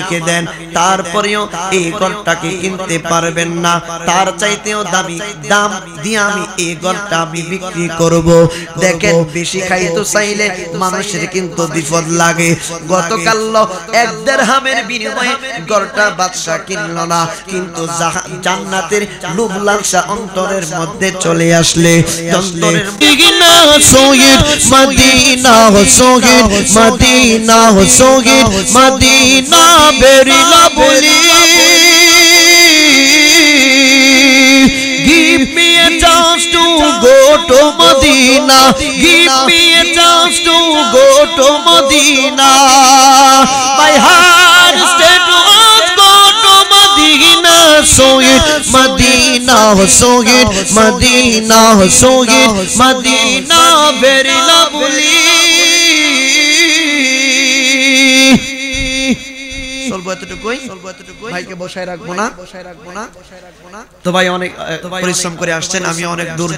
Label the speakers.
Speaker 1: রেখে দেন, তারপরেও এই ঘরটাকে কিনতে পারবেন না। তার চাইতেও দামি দাম দিয়ে আমি এই ঘরটা আমি বিক্রি করব। দেখেন, বেশি খাইতে চাইলে মানুষের কিন্তু বিপদ লাগে। গতকাল এক দেড়হামের বিনিময়ে ঘরটা বাদশা কিনল না, কিন্তু জান্নাতের লুভ লালসা অন্তরের মধ্যে চলে আসলে।
Speaker 2: মদিনা মদিনা মদিনা बेरीला बोली Give me a chance to go to Medina. Give me a chance to go to Medina. My heart is dead to go to Medina. So it Medina, so it Medina, so it Medina, Berila.
Speaker 1: চলবো এতটুকুই। ভাইকে বসায় রাখব না। বসায় রাখব না। তো ভাই অনেক পরিশ্রম করে আসছেন আমি অনেক দূর